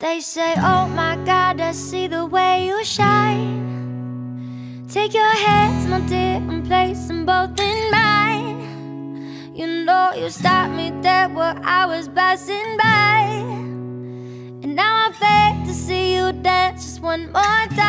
They say, Oh my God, I see the way you shine. Take your hands, my dear, and place them both in mine. You know you stopped me dead where I was passing by. And now I beg to see you dance just one more time.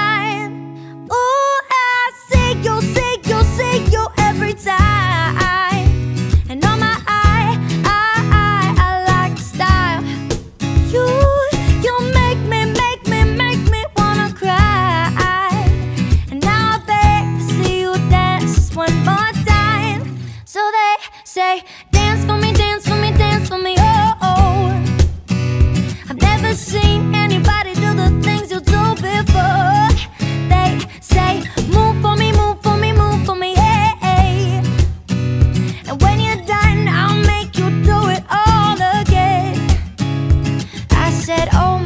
So they say, dance for me, dance for me, dance for me, oh. oh. I've never seen anybody do the things you do before. They say, move for me, move for me, move for me, yeah. And when you're done, I'll make you do it all again. I said, Oh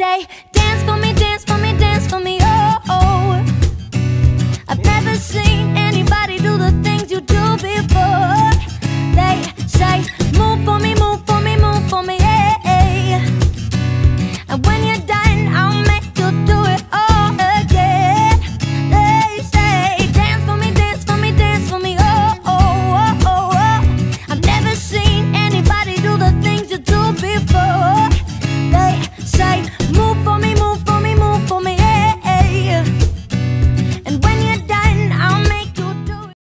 say, dance for me, dance for me.